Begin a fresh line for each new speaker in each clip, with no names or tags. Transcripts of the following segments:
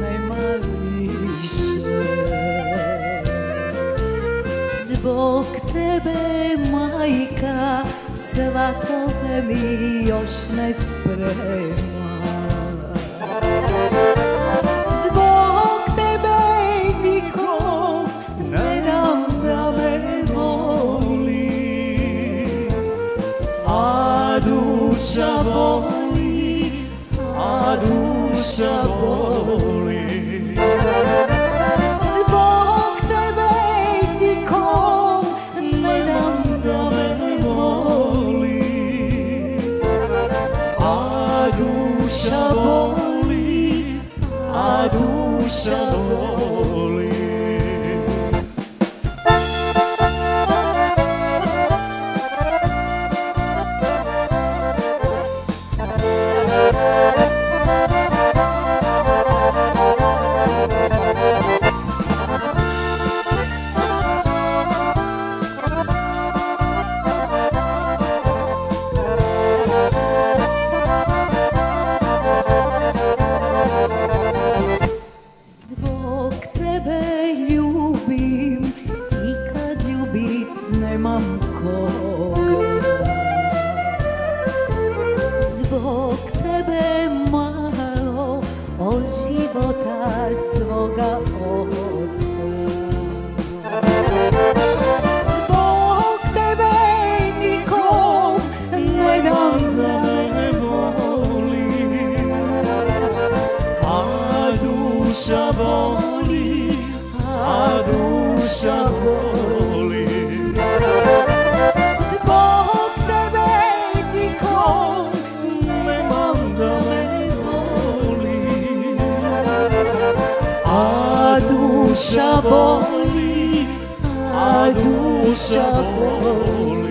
nema više Zbog tebe majka svatove mi još ne sprema. Zbog tebe nikom ne dam da me voli A duša boli, a duša boli Zbog tebe nikom ne dam da me voli. A duša boli, a duša boli ljubit nemam koga. Zbog tebe malo od života svoga duša boli, a duša boli duša boli, a duša boli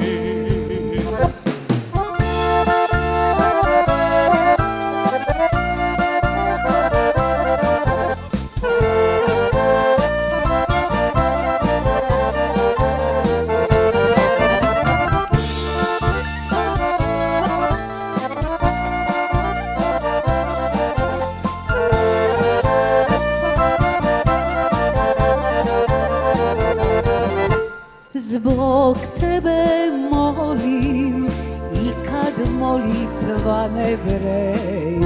Zbog tebe molim i kad molitva ne vredi.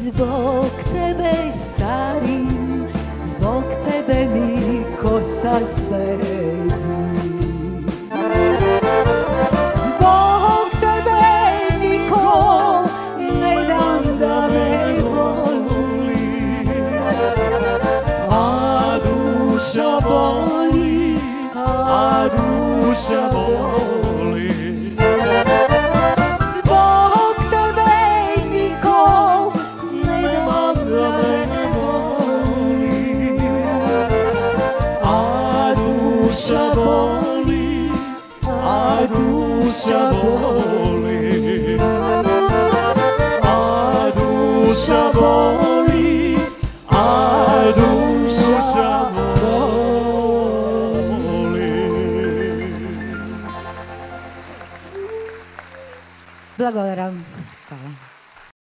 Zbog tebe starim, zbog tebe mi kosa boli, a duša boli Zbog tebe nikom ne dam da me voli A duša boli, a duša boli
Благодарам. Hvala.